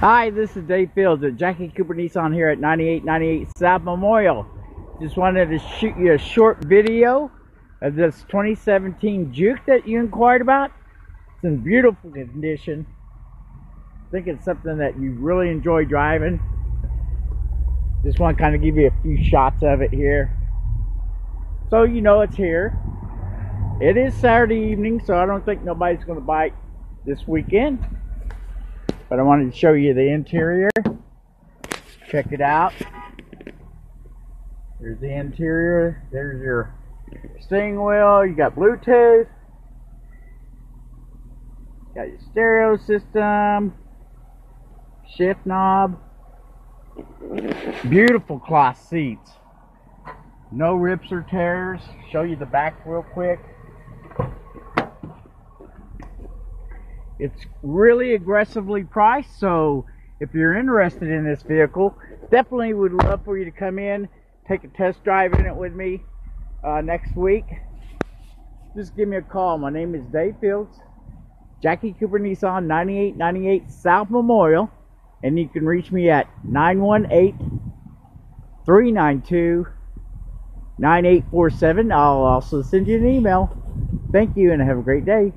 Hi, this is Dave Fields at Jackie Cooper Nissan here at 9898 South Memorial. Just wanted to shoot you a short video of this 2017 Juke that you inquired about. It's in beautiful condition. I think it's something that you really enjoy driving. Just want to kind of give you a few shots of it here. So you know it's here. It is Saturday evening, so I don't think nobody's going to bite this weekend. But I wanted to show you the interior. Check it out. There's the interior. There's your steering wheel. You got Bluetooth. Got your stereo system. Shift knob. Beautiful cloth seats. No rips or tears. Show you the back real quick. It's really aggressively priced, so if you're interested in this vehicle, definitely would love for you to come in, take a test drive in it with me uh, next week. Just give me a call. My name is Dave Fields, Jackie Cooper Nissan, 9898 South Memorial, and you can reach me at 918 392 9847. I'll also send you an email. Thank you and have a great day.